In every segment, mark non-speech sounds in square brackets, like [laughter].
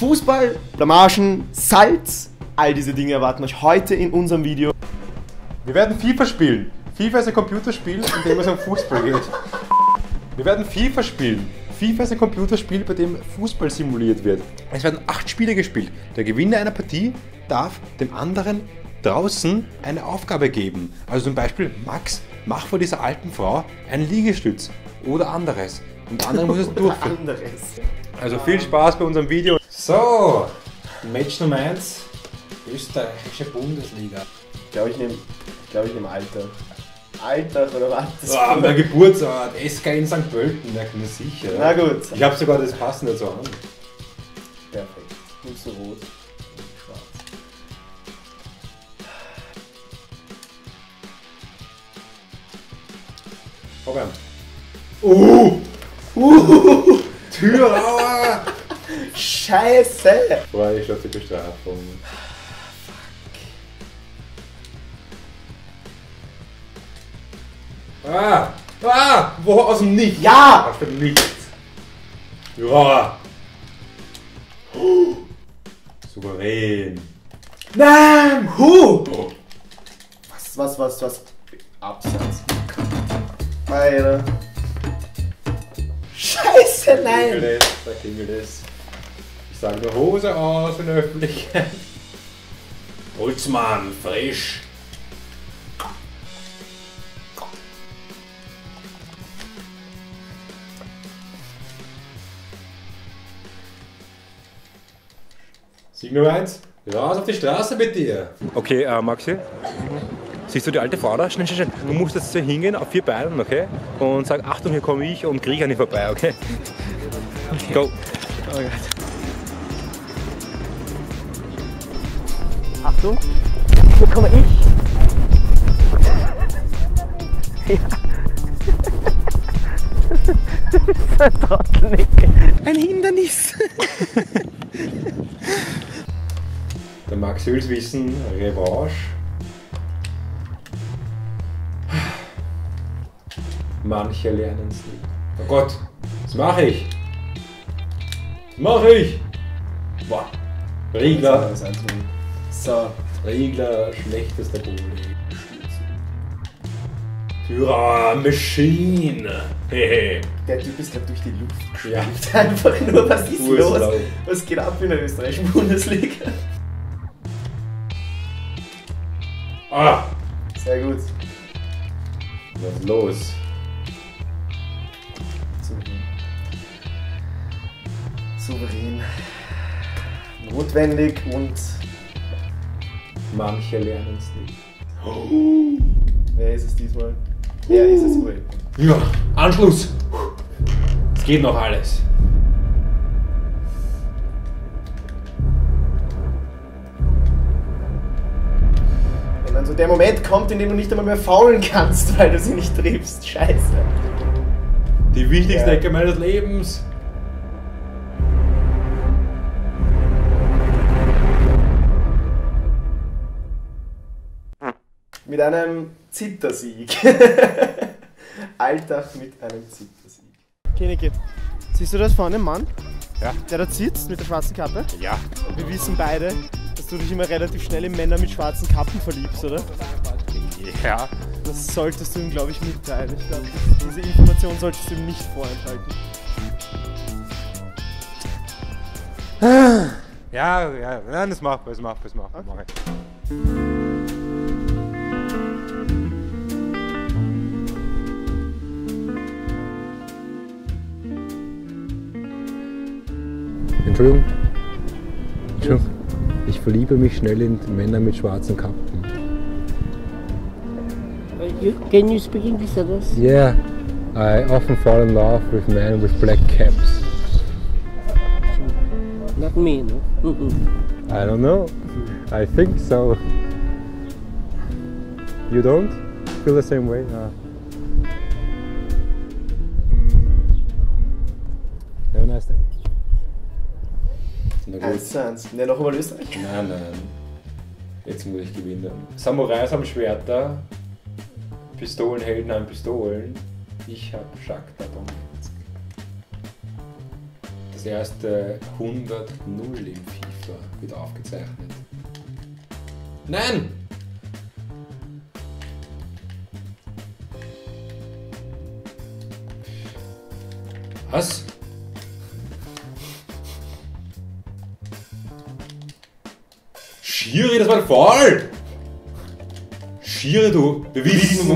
Fußball, Blamagen, Salz, all diese Dinge erwarten euch heute in unserem Video. Wir werden FIFA spielen. FIFA ist ein Computerspiel, in dem es um Fußball geht. Wir werden FIFA spielen. FIFA ist ein Computerspiel, bei dem Fußball simuliert wird. Es werden acht Spiele gespielt. Der Gewinner einer Partie darf dem anderen draußen eine Aufgabe geben. Also zum Beispiel, Max, mach vor dieser alten Frau einen Liegestütz oder anderes. Und der andere muss es [laughs] durchführen. Anderes. Also viel Spaß bei unserem Video. So, Match Nummer 1, österreichische Bundesliga. Ich glaube, ich nehme glaub, ich nehm Alter. Alter oder was? Das Ah, mein Geburtsort, SK in St. Pölten, merkt man sicher. Na gut. Ich habe sogar das passende dazu an. Perfekt. Nimmst du rot? Schwarz. Vorbei. Uh! Uh! Türauer! Scheiße! Freue ich die Bestrafung. Ah! Ah! Wo aus dem Nichts? Ja! Aus dem Nichts. Ja! Souverän. Nein! Hu! Was, was, was, was? Absatz. Alter. Scheiße, Da klingelt nein! es, da klingelt es. Sage nur Hose aus in der Öffentlichkeit. Holzmann, frisch. Sieg Nummer 1. Raus auf die Straße mit dir. Okay, äh, Maxi. Siehst du die alte Frau da? Schnell, schnell, schnell. Du musst jetzt so hingehen auf vier Beinen, okay? Und sag, Achtung, hier komme ich und kriege an die vorbei, okay? Go. Achtung, hier komme ich. [laughs] Ja. so ein Trottelnicke. Ein Hindernis! Der Max will wissen, Revanche. Manche lernen es nicht. Oh Gott, was mache ich? Was mache ich? Boah. Riegler, So. Riegler, schlechtester Goalie. Tyra, Machine. Hehe. Der Typ ist gerade durch die Luft Ja. geschwebt. [laughs] Einfach nur, was ist Urslaub. los? Was geht ab in der österreichischen Bundesliga? Ah, Sehr gut. was ist los? Souverän. Souverän. Notwendig und Manche lernen es nicht. wer ist es diesmal? Wer ist es wohl? Ja, Anschluss. Es geht noch alles. Wenn dann so der Moment kommt, in dem du nicht einmal mehr faulen kannst, weil du sie nicht triffst. Scheiße. Die wichtigste Ja. Ecke meines Lebens. Mit einem Zittersieg. [laughs] Alltag mit einem Zittersieg. Kenike, siehst du das vorne, Mann? Ja. Der da sitzt mit der schwarzen Kappe? Ja. Wir wissen beide, dass du dich immer relativ schnell in Männer mit schwarzen Kappen verliebst, oder? Ja. Das solltest du ihm, glaube ich, mitteilen. Ich glaube, diese Information solltest du ihm nicht vorenthalten. Ja, ja, nein, das macht, das macht, das macht. Mach Entschuldigung. Entschuldigung. Ich verliebe mich schnell in Männer mit schwarzen Kappen. You, can you speak English at us? Yeah, I often fall in love with men with black caps. Not me, no? [laughs] I don't know. I think so. You don't feel the same way? Ah. Na gut. 1 zu 1. Ne, noch einmal Österreich. Nein, nein. Jetzt muss ich gewinnen. Samurais haben Schwerter, Pistolenhelden haben Pistolen. Ich hab Shakhtar Donetsk. Das erste 100-0 im FIFA wird aufgezeichnet. Nein! Was? Schiri, das war ein Foul! Schiri, du bewiesen!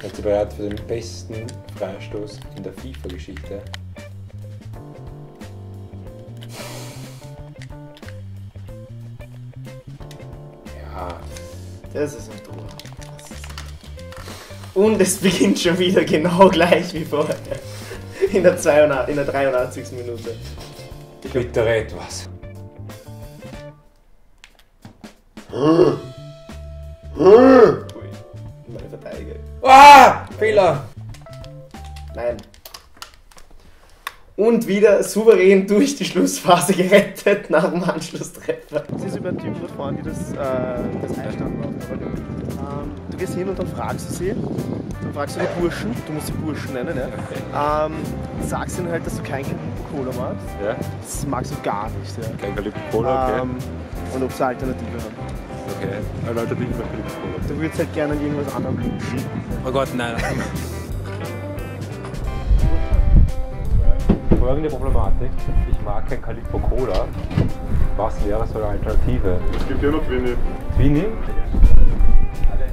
Seid ihr bereit für den besten Freistoß in der FIFA-Geschichte? Ja, Das ist ein Tor. Und es beginnt schon wieder genau gleich wie vorher. In der, 82, in der 83. Minute. bitte etwas. Ui, meine Verteidiger. Ah! Fehler! Nein. Und wieder souverän durch die Schlussphase gerettet nach dem Anschlusstreffer. Es ist über Typen dort vorne, die das, äh, das Einstand machen. Ähm, du gehst hin und dann fragst du sie, dann fragst du die Burschen, du musst die Burschen nennen, ja? Ähm, sagst ihnen halt, dass du kein Cola magst. Ja, Das magst du gar nicht, ja. kein Cola, okay. Ähm, und ob sie Alternative haben. Okay. Ein Alternative für Kalib Cola. Du würdest halt gerne an irgendwas anderem wünschen. Oh Gott, nein. Folgende Problematik. Ich mag kein Calippo Cola. Was wäre so eine Alternative? Es gibt ja noch Twinny. Twini?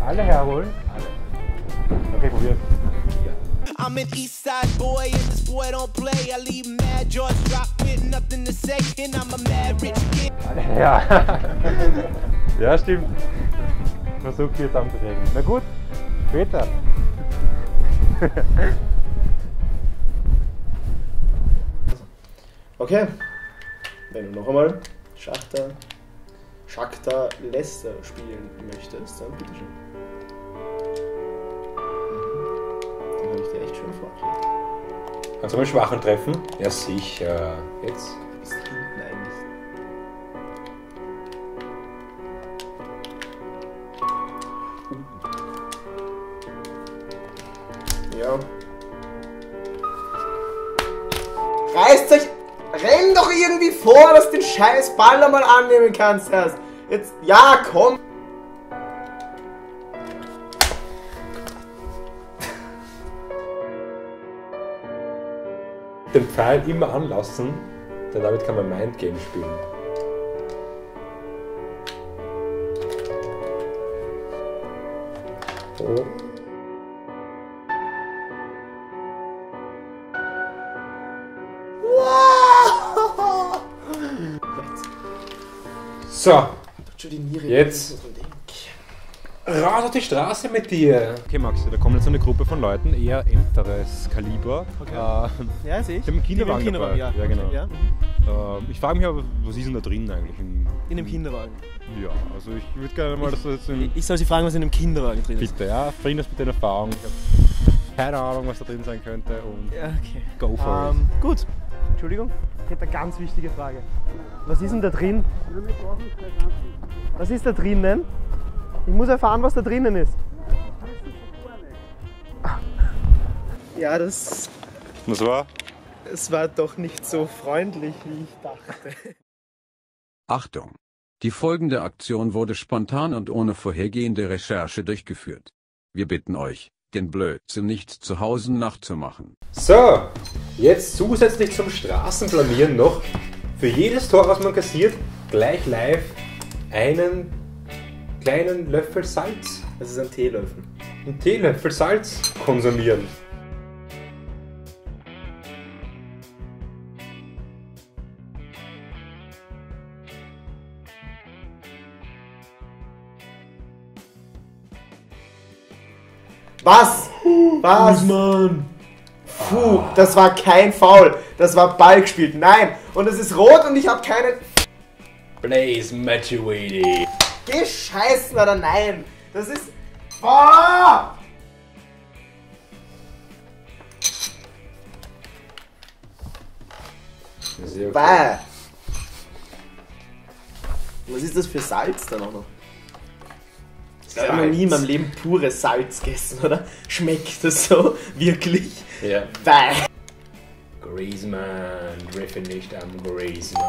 Alle herholen? Okay, probiert. I'm an east side boy and this boy don't play. I leave mad jaws dropped with nothing to say. And I'm a mad rich kid. Ja. [laughs] ja, stimmt. Versuch hier zusammenzukriegen. Na gut, später. [laughs] Okay. Wenn du noch einmal Schachter, Schachter Leicester spielen möchtest, dann bitteschön. Mhm. Dann habe ich dir echt schön vorgelegt. Kannst du mal Schwachen treffen? Ja, sicher. Jetzt. Bis hinten scheiß Ball einmal annehmen kannst erst. Jetzt. Ja, komm. Den Pfeil immer anlassen, denn damit kann man Mindgame spielen. Oh. So. Jetzt. raus auf die Straße mit dir. Okay, Maxi, da kommt jetzt eine Gruppe von Leuten, eher älteres Kaliber. Okay. Äh, Ja, sehe ich. Die haben einen Kinderwagen Die im dabei. ja. Ja, genau. Ja. äh, ich frage mich aber, was ist denn da drin eigentlich? In, In dem Kinderwagen. ja, also ich würde gerne mal, dass du jetzt in, Ich soll Sie fragen, was in dem Kinderwagen drin ist. Bitte, ja, bring das mit deiner Erfahrung. Ich habe keine Ahnung, was da drin sein könnte und Ja, okay. go for Ähm, gut. Entschuldigung, ich hätte eine ganz wichtige Frage. Was ist denn da drin? Was ist da drinnen? Ich muss erfahren, was da drinnen ist. Ja, das. Was war? es war doch nicht so freundlich, wie ich dachte. Achtung! Die folgende Aktion wurde spontan und ohne vorhergehende Recherche durchgeführt. Wir bitten euch, den Blödsinn nicht zu Hause nachzumachen. So, jetzt zusätzlich zum Straßenplanieren noch für jedes Tor, was man kassiert, gleich live einen kleinen Löffel Salz, Das ist ein Teelöffel. einen Teelöffel Salz konsumieren. Was? Was? Puh, das war kein Foul. Das war Ball gespielt. Nein. Und es ist rot und ich habe keinen. Blaze Machuidi. Geh scheißen oder nein. Das ist. Boah! Sehr Bäh. Was ist das für Salz dann auch noch? Ich habe noch nie in meinem Leben pures Salz gegessen, oder? Schmeckt das so? Wirklich? Ja. Bäh. Griezmann, treffe nicht am Griezmann.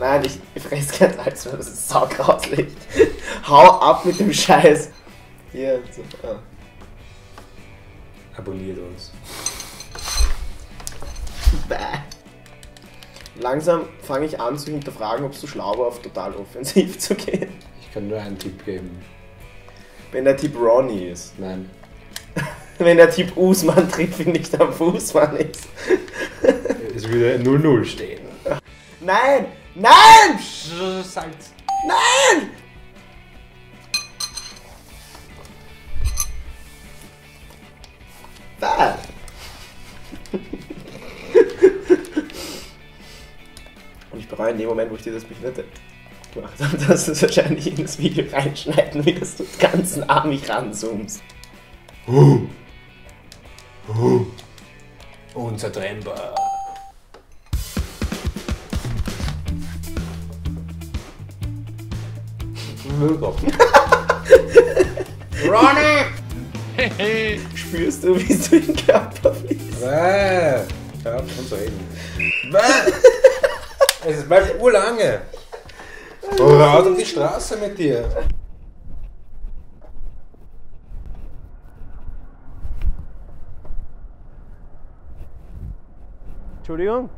Nein, ich, ich fress kein Salz mehr, das ist saugrauslich. [laughs] Hau ab mit dem Scheiß. Hier, so. Ah. Abonniert uns. Bäh. Langsam fange ich an zu hinterfragen, ob es so schlau war, auf total offensiv zu gehen. Ich kann nur einen Tipp geben. Wenn der Typ Ronnie ist. Nein. [laughs] Wenn der Typ Usman trifft, ihn nicht am Fußmann ist. Es würde 0-0 stehen. Nein! Nein! Salz. Nein! Bäh. [laughs] Und ich bereue in dem Moment, wo ich dir das Behinderte gemacht habe, dass du es wahrscheinlich in das Video reinschneiden wirst und ganz nah mich ranzoomst. Unzertrennbar. [laughs] Ronnie! [laughs] Spürst du, wie du den Körper fließt? Bäh. Auf von zu reden. Bäh. Es bleibt urlange. Raut auf die Straße mit dir. Entschuldigung?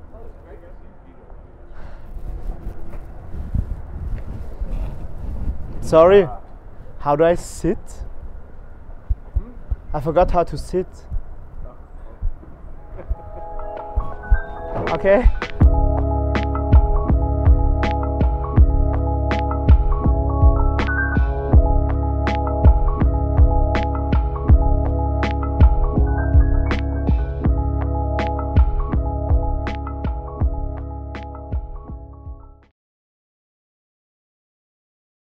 Sorry, how do I sit? I forgot how to sit. Okay.